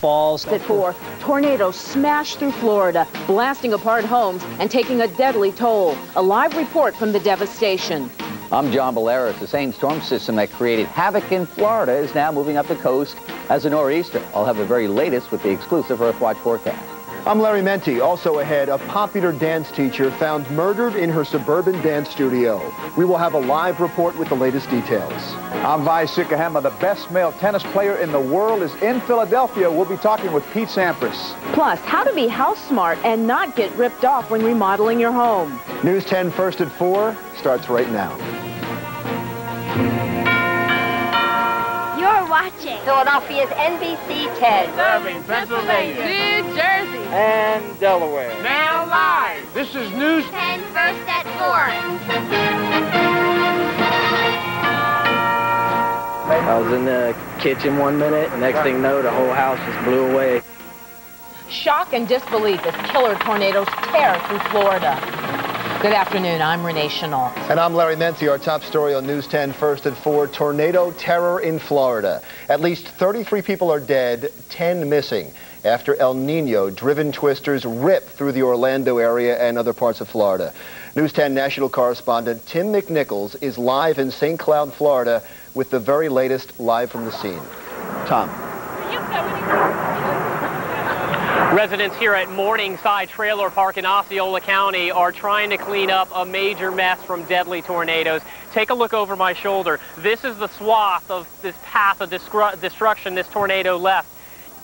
Falls. At 4, tornadoes smashed through Florida, blasting apart homes and taking a deadly toll. A live report from the devastation. I'm John Bolaris. The same storm system that created havoc in Florida is now moving up the coast as a nor'easter. I'll have the very latest with the exclusive Earthwatch forecast. I'm Larry Mendte. Also ahead, a popular dance teacher found murdered in her suburban dance studio. We will have a live report with the latest details. I'm Vi Sikahema. The best male tennis player in the world is in Philadelphia. We'll be talking with Pete Sampras. Plus, how to be house smart and not get ripped off when remodeling your home. News 10 First at 4 starts right now. You're watching Philadelphia's NBC 10. Serving Pennsylvania, New Jersey, and Delaware. Now live. This is News 10 First at 4. I was in the kitchen one minute, next thing you know, the whole house just blew away. Shock and disbelief as killer tornadoes tear through Florida. Good afternoon, I'm Renee Chenault. And I'm Larry Mendte. Our top story on News 10 First at 4, tornado terror in Florida. At least 33 people are dead, 10 missing after El Nino driven twisters rip through the Orlando area and other parts of Florida. News 10 national correspondent Tim McNichols is live in St. Cloud, Florida with the very latest live from the scene. Tom. Residents here at Morningside Trailer Park in Osceola County are trying to clean up a major mess from deadly tornadoes. Take a look over my shoulder. This is the swath of this path of destruction this tornado left.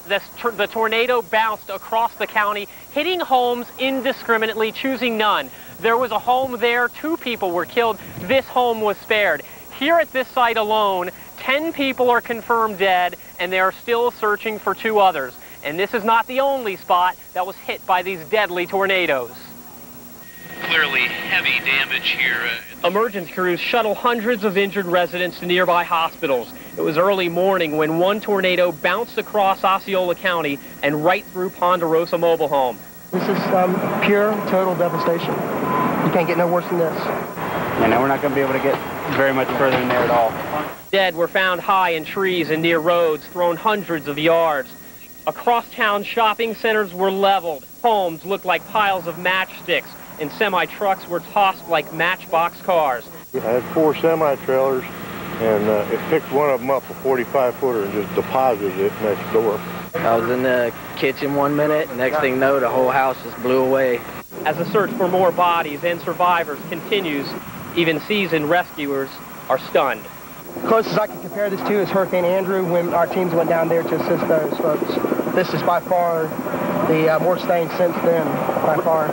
This, the tornado bounced across the county, hitting homes indiscriminately, choosing none. There was a home there, two people were killed. This home was spared. Here at this site alone, 10 people are confirmed dead, and they are still searching for two others. And this is not the only spot that was hit by these deadly tornadoes. Clearly heavy damage here. Emergency crews shuttle hundreds of injured residents to nearby hospitals. It was early morning when one tornado bounced across Osceola County and right through Ponderosa Mobile Home. This is um, pure, total devastation. You can't get no worse than this. And now we're not going to be able to get very much further in there at all. Dead were found high in trees and near roads, thrown hundreds of yards. Across town, shopping centers were leveled. Homes looked like piles of matchsticks, and semi-trucks were tossed like matchbox cars. I had four semi-trailers, and uh, it picked one of them up, a 45-footer, and just deposited it next door. I was in the kitchen one minute, next thing you know, the whole house just blew away. As the search for more bodies and survivors continues, even seasoned rescuers are stunned. The Closest I can compare this to is Hurricane Andrew when our teams went down there to assist those folks this is by far the uh, more stained since then, by far.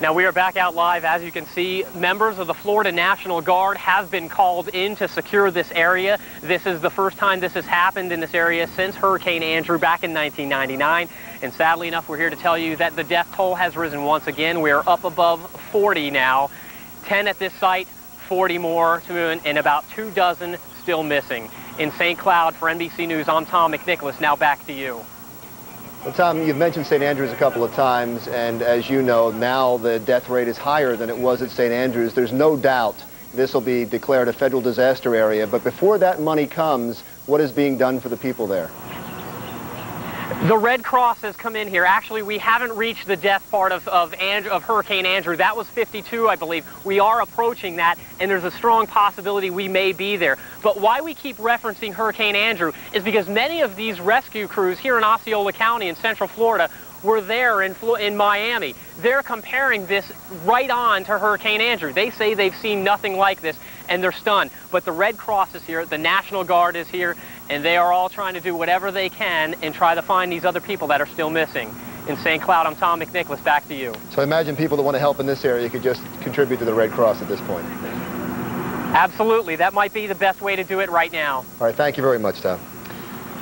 Now we are back out live. As you can see, members of the Florida National Guard have been called in to secure this area. This is the first time this has happened in this area since Hurricane Andrew back in 1999. And sadly enough, we're here to tell you that the death toll has risen once again. We are up above 40 now. 10 at this site, 40 more, and about two dozen still missing in St. Cloud for NBC News. I'm Tom McNicholas. Now back to you. Well, Tom, you've mentioned St. Andrews a couple of times, and as you know, now the death rate is higher than it was at St. Andrews. There's no doubt this will be declared a federal disaster area. But before that money comes, what is being done for the people there? The Red Cross has come in here. Actually, we haven't reached the death part of, of, Andrew, of, Hurricane Andrew. That was 52, I believe. We are approaching that, and there's a strong possibility we may be there. But why we keep referencing Hurricane Andrew is because many of these rescue crews here in Osceola County in Central Florida were there in, in Miami. They're comparing this right on to Hurricane Andrew. They say they've seen nothing like this, and they're stunned. But the Red Cross is here, the National Guard is here, and they are all trying to do whatever they can and try to find these other people that are still missing. In St. Cloud, I'm Tom McNicholas. Back to you. So I imagine people that want to help in this area could just contribute to the Red Cross at this point. Absolutely. That might be the best way to do it right now. All right. Thank you very much, Tom.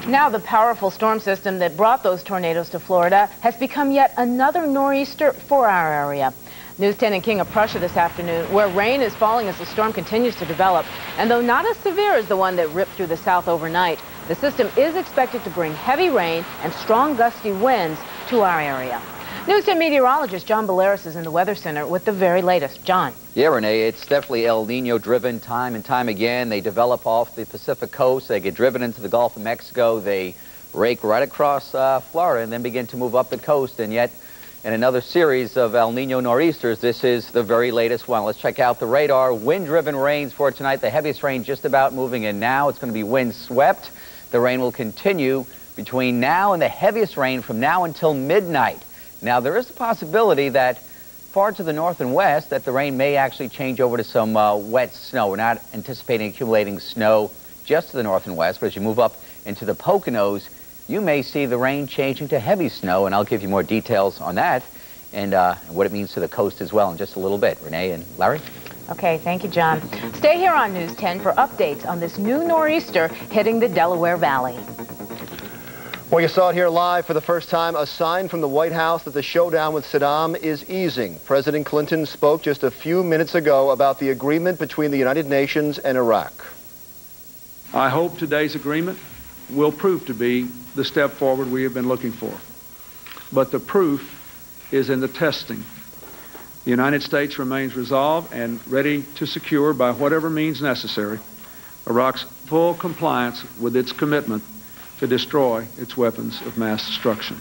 Now the powerful storm system that brought those tornadoes to Florida has become yet another nor'easter for our area. News 10 in King of Prussia this afternoon, where rain is falling as the storm continues to develop. And though not as severe as the one that ripped through the south overnight, the system is expected to bring heavy rain and strong gusty winds to our area. News 10 meteorologist John Bolaris is in the Weather Center with the very latest. John. Yeah, Renee, it's definitely El Nino driven time and time again. They develop off the Pacific coast. They get driven into the Gulf of Mexico. They rake right across uh, Florida and then begin to move up the coast. And yet, in another series of El Nino nor'easters, this is the very latest one. Let's check out the radar. Wind-driven rains for tonight. The heaviest rain just about moving in now. It's going to be wind-swept. The rain will continue between now and the heaviest rain from now until midnight. Now, there is a possibility that far to the north and west that the rain may actually change over to some uh, wet snow. We're not anticipating accumulating snow just to the north and west, but as you move up into the Poconos, you may see the rain changing to heavy snow, and I'll give you more details on that and uh, what it means to the coast as well in just a little bit. Renee and Larry? Okay, thank you, John. Stay here on News 10 for updates on this new nor'easter hitting the Delaware Valley. Well, you saw it here live for the first time, a sign from the White House that the showdown with Saddam is easing. President Clinton spoke just a few minutes ago about the agreement between the United Nations and Iraq. I hope today's agreement will prove to be the step forward we have been looking for. But the proof is in the testing. The United States remains resolved and ready to secure, by whatever means necessary, Iraq's full compliance with its commitment to destroy its weapons of mass destruction.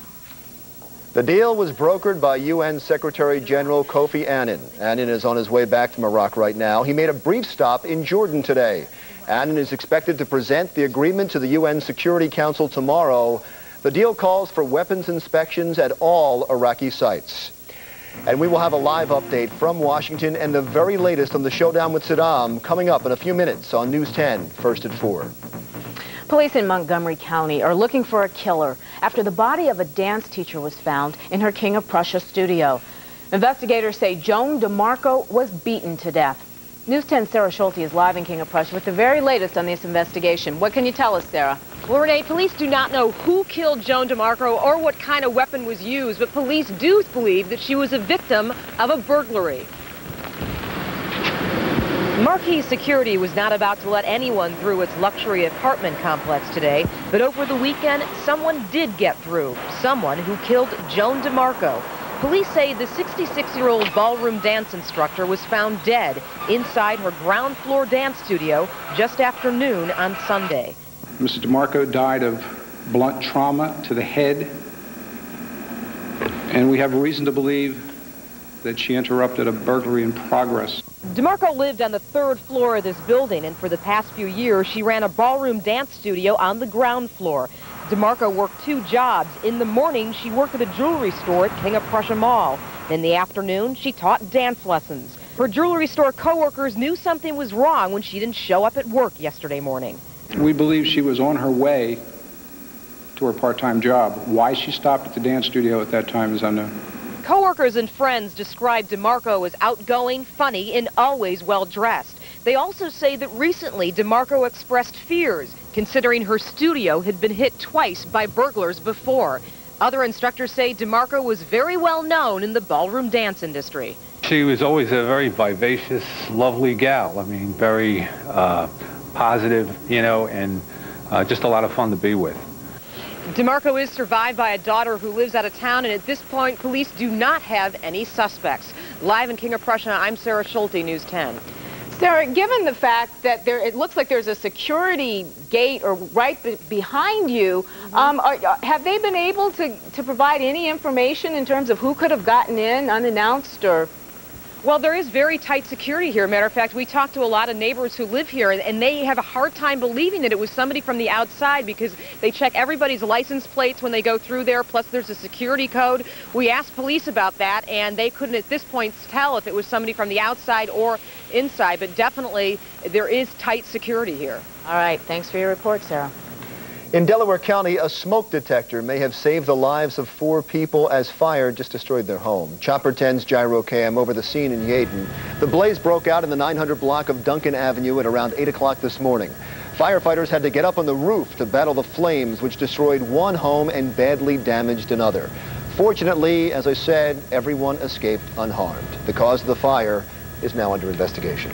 The deal was brokered by UN Secretary General Kofi Annan. Annan is on his way back from Iraq right now. He made a brief stop in Jordan today. Annan is expected to present the agreement to the UN Security Council tomorrow. The deal calls for weapons inspections at all Iraqi sites. And we will have a live update from Washington and the very latest on the showdown with Saddam coming up in a few minutes on News 10, first at 4. Police in Montgomery County are looking for a killer after the body of a dance teacher was found in her King of Prussia studio. Investigators say Joan DeMarco was beaten to death. News 10 Sarah Schulte is live in King of Prussia with the very latest on this investigation. What can you tell us, Sarah? Well, Renee, police do not know who killed Joan DeMarco or what kind of weapon was used, but police do believe that she was a victim of a burglary. Marquis Security was not about to let anyone through its luxury apartment complex today, but over the weekend, someone did get through. Someone who killed Joan DeMarco. Police say the 66-year-old ballroom dance instructor was found dead inside her ground floor dance studio just after noon on Sunday. Mrs. DeMarco died of blunt trauma to the head, and we have reason to believe that she interrupted a burglary in progress. DeMarco lived on the third floor of this building, and for the past few years, she ran a ballroom dance studio on the ground floor. DeMarco worked two jobs. In the morning, she worked at a jewelry store at King of Prussia Mall. In the afternoon, she taught dance lessons. Her jewelry store coworkers knew something was wrong when she didn't show up at work yesterday morning. We believe she was on her way to her part-time job. Why she stopped at the dance studio at that time is unknown. Coworkers and friends describe DeMarco as outgoing, funny, and always well-dressed. They also say that recently DeMarco expressed fears, considering her studio had been hit twice by burglars before. Other instructors say DeMarco was very well known in the ballroom dance industry. She was always a very vivacious, lovely gal. I mean, very uh, positive, you know, and uh, just a lot of fun to be with. DeMarco is survived by a daughter who lives out of town, and at this point, police do not have any suspects. Live in King of Prussia, I'm Sarah Schulte, News 10. Sarah, given the fact that there, it looks like there's a security gate or right be behind you, mm-hmm. um, are, have they been able to, to provide any information in terms of who could have gotten in unannounced or? Well, there is very tight security here. Matter of fact, we talked to a lot of neighbors who live here, and they have a hard time believing that it was somebody from the outside because they check everybody's license plates when they go through there, plus there's a security code. We asked police about that, and they couldn't at this point tell if it was somebody from the outside or inside, but definitely there is tight security here. All right. Thanks for your report, Sarah. In Delaware County, a smoke detector may have saved the lives of four people as fire just destroyed their home. Chopper 10's gyrocam over the scene in Yeadon. The blaze broke out in the 900 block of Duncan Avenue at around 8 o'clock this morning. Firefighters had to get up on the roof to battle the flames, which destroyed one home and badly damaged another. Fortunately, as I said, everyone escaped unharmed. The cause of the fire is now under investigation.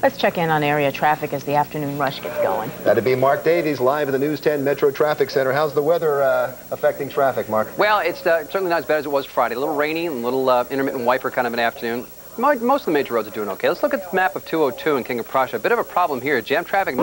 Let's check in on area traffic as the afternoon rush gets going. That'd be Mark Davies live at the News 10 Metro Traffic Center. How's the weather uh, affecting traffic, Mark? Well, it's uh, certainly not as bad as it was Friday. A little rainy and a little uh, intermittent wiper kind of an afternoon. Most of the major roads are doing okay. Let's look at the map of 202 in King of Prussia. A bit of a problem here. Jam traffic.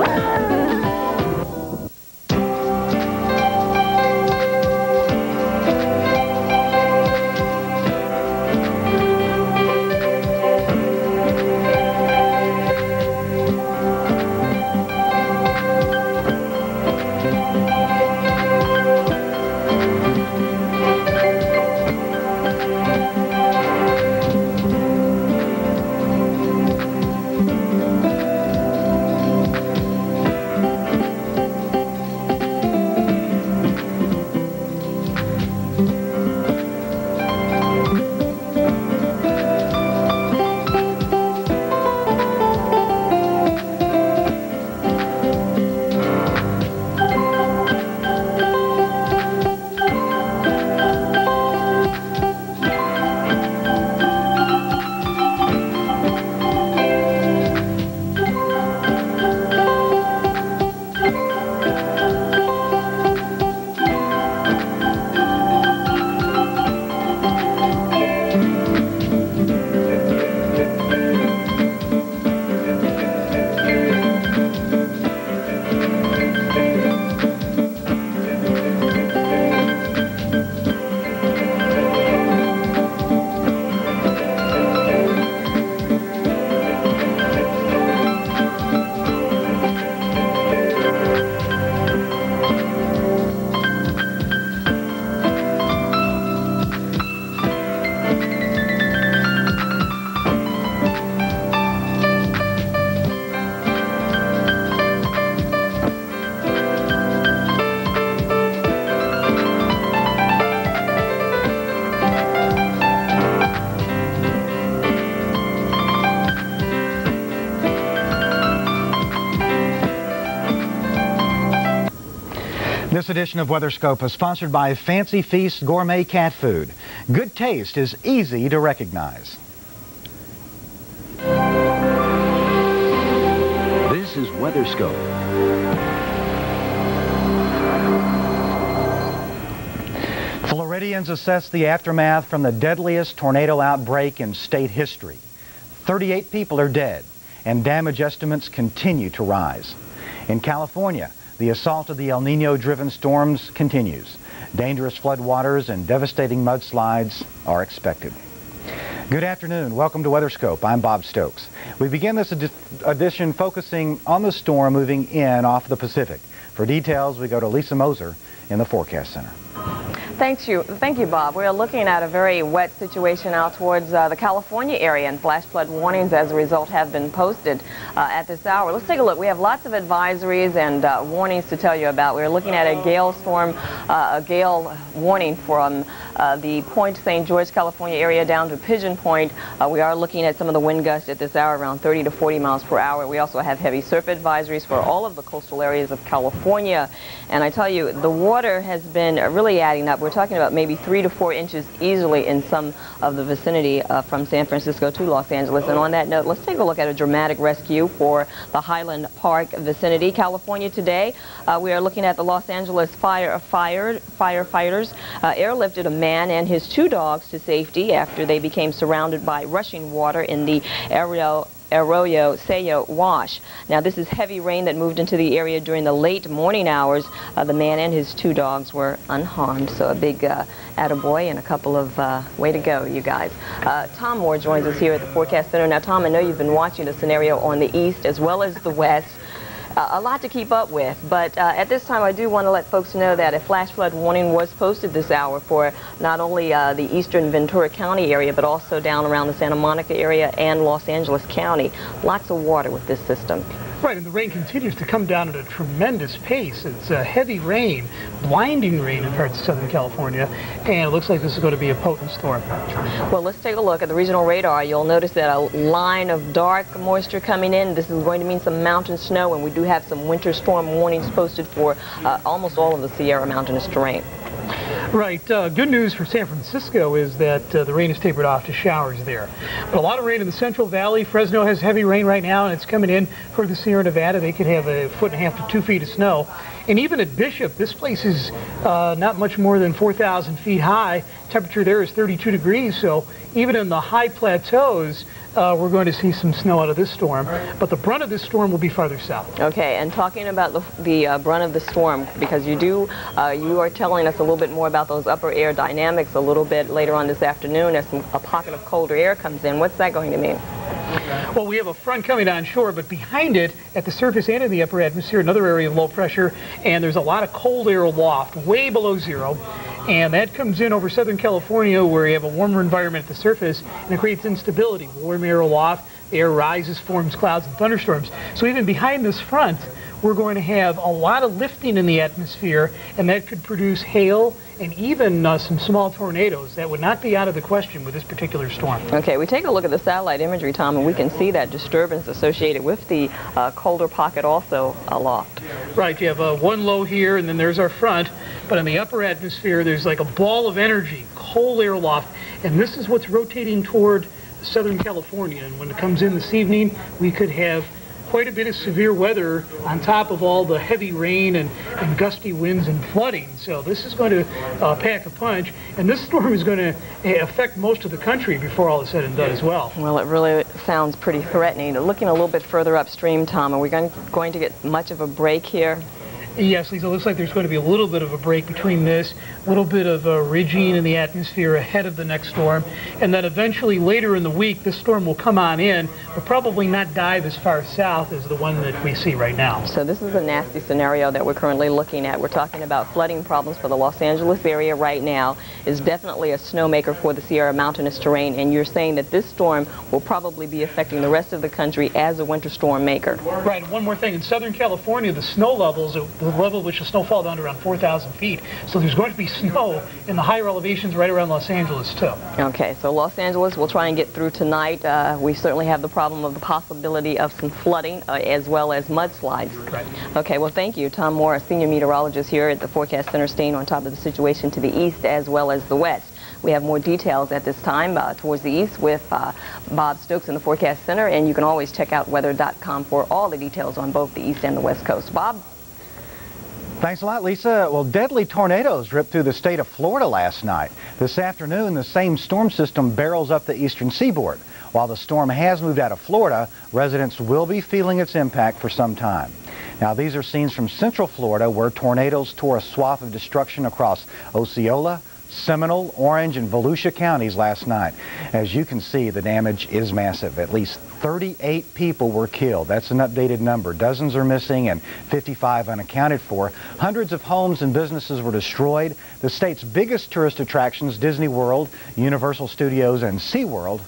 Edition of Weatherscope is sponsored by Fancy Feast Gourmet Cat Food. Good taste is easy to recognize. This is Weatherscope. Floridians assess the aftermath from the deadliest tornado outbreak in state history. 38 people are dead, and damage estimates continue to rise. In California, the assault of the El Nino-driven storms continues. Dangerous floodwaters and devastating mudslides are expected. Good afternoon. Welcome to Weatherscope. I'm Bob Stokes. We begin this edi edition focusing on the storm moving in off the Pacific. For details, we go to Lisa Moser in the Forecast Center. Thanks you. Thank you, Bob. We're looking at a very wet situation out towards uh, the California area, and flash flood warnings as a result have been posted uh, at this hour. Let's take a look. We have lots of advisories and uh, warnings to tell you about. We're looking at a gale storm, uh, a gale warning from uh, the Point St. George, California area down to Pigeon Point. Uh, we are looking at some of the wind gusts at this hour, around 30 to 40 miles per hour. We also have heavy surf advisories for all of the coastal areas of California. And I tell you, the water has been really adding up. We're talking about maybe three to four inches easily in some of the vicinity uh, from San Francisco to Los Angeles. And on that note, let's take a look at a dramatic rescue for the Highland Park vicinity. California today, uh, we are looking at the Los Angeles fire, fire firefighters uh, airlifted a man and his two dogs to safety after they became surrounded by rushing water in the Arroyo Arroyo Seco Wash. Now this is heavy rain that moved into the area during the late morning hours. Uh, the man and his two dogs were unharmed, so a big uh, attaboy and a couple of uh, way to go, you guys. Uh, Tom Moore joins us here at the Forecast Center. Now Tom, I know you've been watching the scenario on the east as well as the west. A lot to keep up with, but uh, at this time I do want to let folks know that a flash flood warning was posted this hour for not only uh, the eastern Ventura County area, but also down around the Santa Monica area and Los Angeles County. Lots of water with this system. Right, and the rain continues to come down at a tremendous pace. It's uh, heavy rain, blinding rain in parts of Southern California, and it looks like this is going to be a potent storm. Well, let's take a look at the regional radar. You'll notice that a line of dark moisture coming in. This is going to mean some mountain snow, and we do have some winter storm warnings posted for uh, almost all of the Sierra mountainous terrain. Right. Uh, good news for San Francisco is that uh, the rain has tapered off to showers there. But a lot of rain in the Central Valley. Fresno has heavy rain right now, and it's coming in for the Sierra Nevada. They could have a foot and a half to two feet of snow. And even at Bishop, this place is uh, not much more than 4,000 feet high. Temperature there is 32 degrees, so even in the high plateaus, uh, we're going to see some snow out of this storm. But the brunt of this storm will be farther south. Okay, and talking about the, the uh, brunt of the storm, because you do, uh, you are telling us a little bit more about those upper air dynamics a little bit later on this afternoon as some, a pocket of colder air comes in. What's that going to mean? Well, we have a front coming on shore, but behind it, at the surface and in the upper atmosphere, another area of low pressure, and there's a lot of cold air aloft, way below zero. And that comes in over Southern California where you have a warmer environment at the surface and it creates instability. Warm air aloft, air rises, forms clouds and thunderstorms. So even behind this front, we're going to have a lot of lifting in the atmosphere and that could produce hail and even uh, some small tornadoes. That would not be out of the question with this particular storm. Okay, we take a look at the satellite imagery, Tom, and we can see that disturbance associated with the uh, colder pocket also aloft. Right, you have uh, one low here, and then there's our front. But in the upper atmosphere, there's like a ball of energy, cold air aloft, and this is what's rotating toward Southern California. And when it comes in this evening, we could have quite a bit of severe weather on top of all the heavy rain and, and gusty winds and flooding. So this is going to uh, pack a punch, and this storm is going to affect most of the country before all is said and done as well. Well, it really sounds pretty threatening. Looking a little bit further upstream, Tom, are we going to get much of a break here? Yes, Lisa, it looks like there's going to be a little bit of a break between this, a little bit of a ridging in the atmosphere ahead of the next storm, and then eventually later in the week, this storm will come on in, but probably not dive as far south as the one that we see right now. So this is a nasty scenario that we're currently looking at. We're talking about flooding problems for the Los Angeles area right now. is definitely a snowmaker for the Sierra mountainous terrain, and you're saying that this storm will probably be affecting the rest of the country as a winter storm maker. Right, one more thing. In Southern California, the snow levels, the the level which the snow fall down to around 4,000 feet. So there's going to be snow in the higher elevations right around Los Angeles, too. Okay, so Los Angeles, we'll try and get through tonight. Uh, we certainly have the problem of the possibility of some flooding uh, as well as mudslides. Right. Okay, well, thank you. Tom Moore, a senior meteorologist here at the Forecast Center, staying on top of the situation to the east as well as the west. We have more details at this time uh, towards the east with uh, Bob Stokes in the Forecast Center, and you can always check out weather.com for all the details on both the east and the west coast. Bob? Thanks a lot, Lisa. Well, deadly tornadoes ripped through the state of Florida last night. This afternoon, the same storm system barrels up the eastern seaboard. While the storm has moved out of Florida, residents will be feeling its impact for some time. Now, these are scenes from central Florida where tornadoes tore a swath of destruction across Osceola, Seminole, Orange, and Volusia counties last night. As you can see, the damage is massive. At least 38 people were killed. That's an updated number. Dozens are missing and 55 unaccounted for. Hundreds of homes and businesses were destroyed. The state's biggest tourist attractions, Disney World, Universal Studios, and SeaWorld,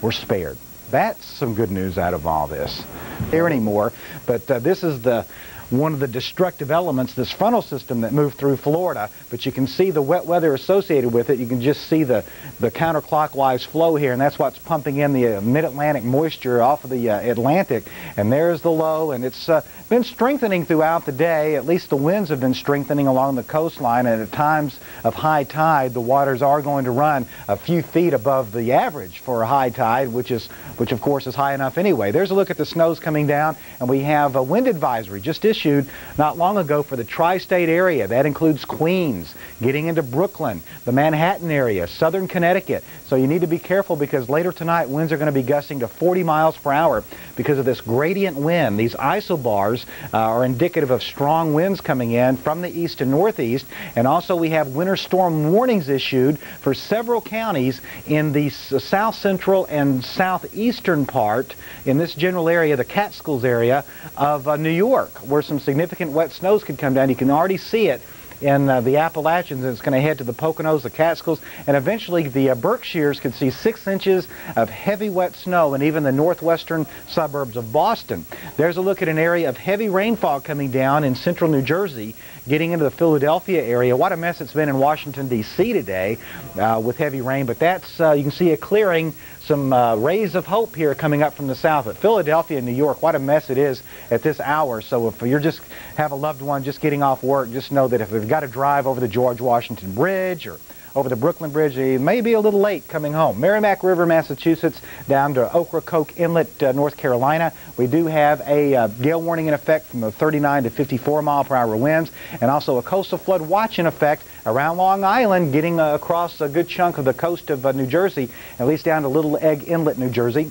were spared. That's some good news out of all this. There anymore, but uh, this is the one of the destructive elements, this frontal system that moved through Florida, but you can see the wet weather associated with it. You can just see the, the counterclockwise flow here, and that's what's pumping in the uh, mid-Atlantic moisture off of the uh, Atlantic. And there's the low, and it's uh, been strengthening throughout the day. At least the winds have been strengthening along the coastline, and at times of high tide, the waters are going to run a few feet above the average for a high tide, which is, which of course is high enough anyway. There's a look at the snows coming down, and we have a wind advisory just issued issued not long ago for the tri-state area. That includes Queens, getting into Brooklyn, the Manhattan area, southern Connecticut. So you need to be careful because later tonight winds are going to be gusting to 40 miles per hour because of this gradient wind. These isobars uh, are indicative of strong winds coming in from the east and northeast. And also we have winter storm warnings issued for several counties in the south central and southeastern part in this general area, the Catskills area of uh, New York, where some significant wet snows could come down. You can already see it in uh, the Appalachians, and it's going to head to the Poconos, the Catskills, and eventually the uh, Berkshires could see six inches of heavy wet snow in even the northwestern suburbs of Boston. There's a look at an area of heavy rainfall coming down in central New Jersey, getting into the Philadelphia area. What a mess it's been in Washington, D.C. today uh, with heavy rain, but that's, uh, you can see a clearing some uh, rays of hope here coming up from the south. But Philadelphia and New York, what a mess it is at this hour. So if you're just have a loved one just getting off work, just know that if they've got to drive over the George Washington Bridge or over the Brooklyn Bridge. He may be a little late coming home. Merrimack River, Massachusetts, down to Ocracoke Inlet, uh, North Carolina. We do have a uh, gale warning in effect from the 39 to 54 mile per hour winds, and also a coastal flood watch in effect around Long Island, getting uh, across a good chunk of the coast of uh, New Jersey, at least down to Little Egg Inlet, New Jersey,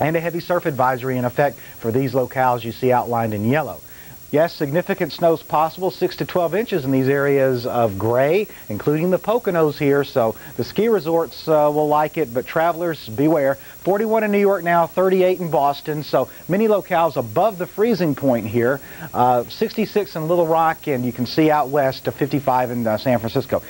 and a heavy surf advisory in effect for these locales you see outlined in yellow. Yes, significant snow is possible, 6 to 12 inches in these areas of gray, including the Poconos here, so the ski resorts uh, will like it, but travelers, beware. 41 in New York now, 38 in Boston, so many locales above the freezing point here. Uh, 66 in Little Rock, and you can see out west to 55 in uh, San Francisco.